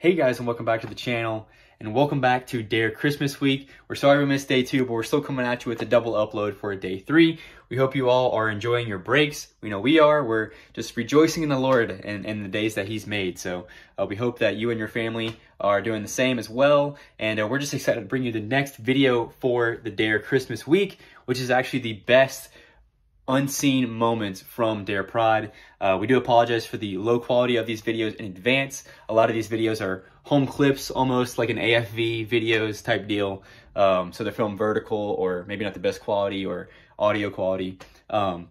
Hey guys, and welcome back to the channel, and welcome back to Dare Christmas Week. We're sorry we missed day two, but we're still coming at you with a double upload for day three. We hope you all are enjoying your breaks. We know we are. We're just rejoicing in the Lord and, and the days that He's made. So uh, we hope that you and your family are doing the same as well. And uh, we're just excited to bring you the next video for the Dare Christmas Week, which is actually the best unseen moments from Dare Prod. Uh, we do apologize for the low quality of these videos in advance. A lot of these videos are home clips, almost like an AFV videos type deal. Um, so they're filmed vertical or maybe not the best quality or audio quality. Um,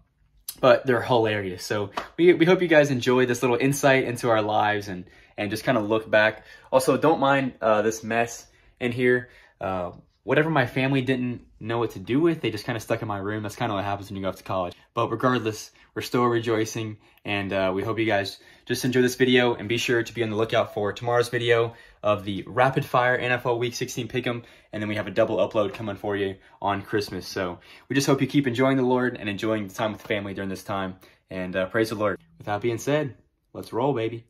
but they're hilarious. So we, we hope you guys enjoy this little insight into our lives and, and just kind of look back. Also, don't mind uh, this mess in here. Uh, whatever my family didn't know what to do with, they just kind of stuck in my room. That's kind of what happens when you go off to college. But regardless, we're still rejoicing, and uh, we hope you guys just enjoy this video, and be sure to be on the lookout for tomorrow's video of the Rapid Fire NFL Week 16 Pick'em, and then we have a double upload coming for you on Christmas. So we just hope you keep enjoying the Lord and enjoying the time with the family during this time, and uh, praise the Lord. With that being said, let's roll, baby.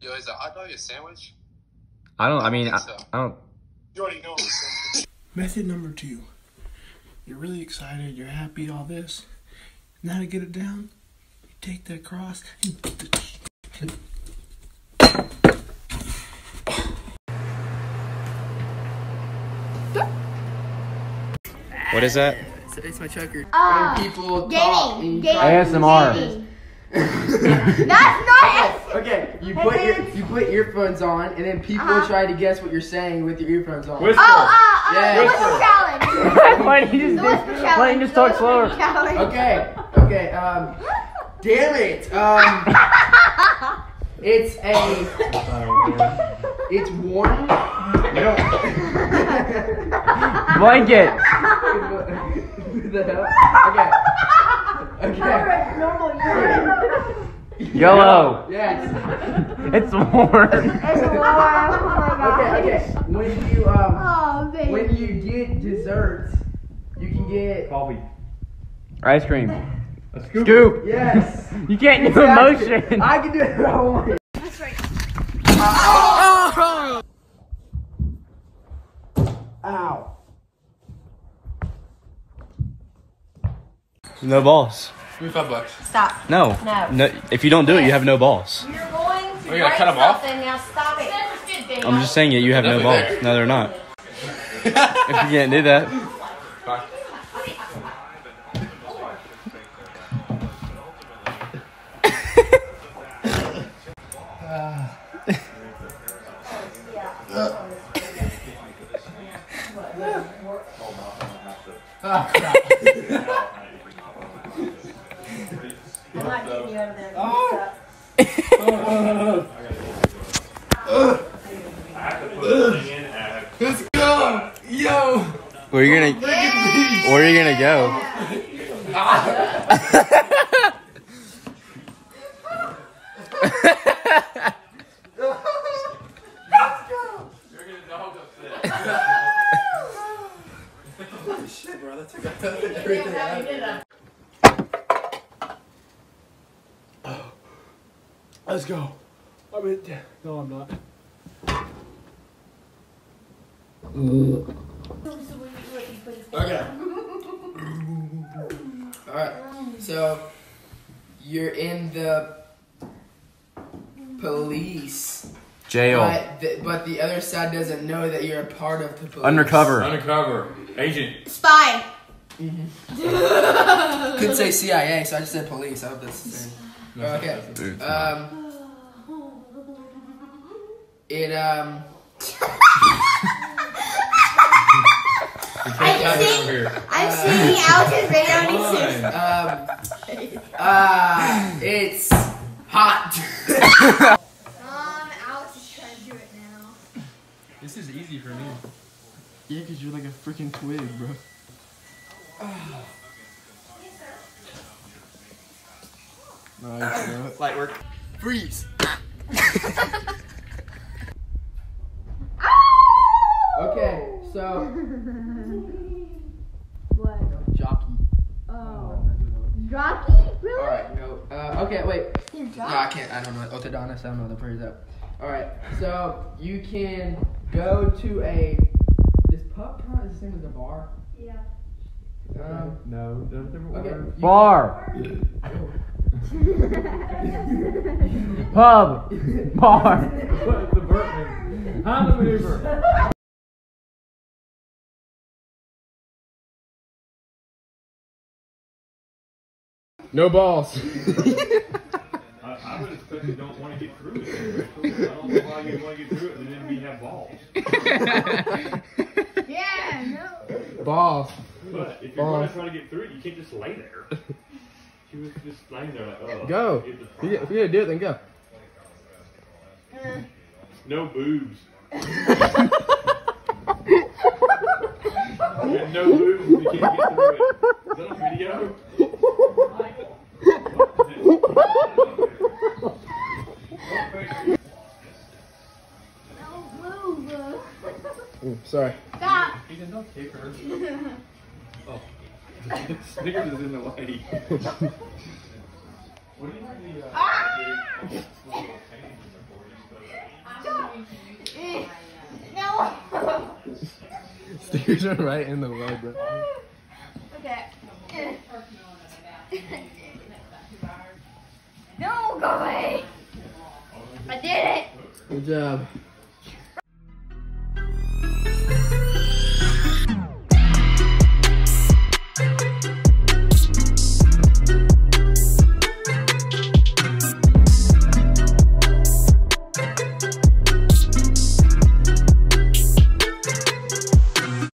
Yo, is a hot dog a sandwich? I don't, I mean, I, think so. I don't, You already know. Method number two. You're really excited, you're happy, all this. Now to get it down, you take that cross and put the what is that? It's, it's my choker. Uh, when people talk gaming, and gaming, ASMR. gaming. That's not Okay, you Hey, put your you put earphones on, and then people Uh-huh. try to guess what you're saying with your earphones on. Oh, uh, uh, Yeah. the whisper challenge. Why did you The whisper challenge. why didn't you just The talk slower? challenge. Okay, okay. Um, damn it. Um, it's a it's warm. Blanket. the hell? Okay. Okay. Normal urine. Yellow. Yes. It's warm. It's warm. Oh my Okay. Okay. When you um Oh, baby. when you get desserts, you can get Coffee. Ice cream. A scoop. Scoop. yes. You can't do Exactly. emotion. I can do it if I want. Ow. No balls. Give me five bucks. Stop. No. No. no If you don't do it, you have no balls. You're going to Oh, you gotta cut 'em off? something. Now stop it. I'm just saying it. You have no Nothing balls. No, they're not. if you can't do that. Fine. Ah, crap. I'm not getting you out of there. Let's go, yo. Where are you gonna? Where are you gonna go? Let's go. I mean. No, I'm not. Okay. All right. So you're in the police, Jail. but the, but the other side doesn't know that you're a part of the police. Undercover. Undercover. Agent. Spy. Could say CIA, so I just said police. I hope that's the same. Okay. Um. It um. I'm seeing, I'm seeing Alex's radar mixes. Um. Uh. It's hot. Um, Alex is trying to do it now. This is easy for me. Yeah, because you're like a freaking twig, bro. Nice, bro. Light work. Freeze. okay, so What? jockey. Oh. Rocky? Really? All right, no. Uh, okay, wait. You're No, I can't. I don't know. Orthodontist. I don't know the phrase that. All right. So you can go to a. Is pub count the same as a bar? Yeah. Um, No, those are different okay. words. Bar. Pub. Bar. What, the Burtman. Honda maneuver. No balls. I, I would expect you don't want to get through it. I don't know why you want to get through it and then we have balls. Yeah, no. balls. But if you're going Balls. to try to get through it, you can't just lay there. She was just laying there like, oh. Go. If you, if you're gonna do it, then go. Uh. No boobs. Yeah, no boobs, you can't get through it. Is that on video? Ooh, sorry. Stop. He's a no kicker. Oh. Snickers is in the way. What do you think the, uh, Ah! the- Stop. Eh. No. Are right in the way, bro. Okay. No, go away. I did it. Good job.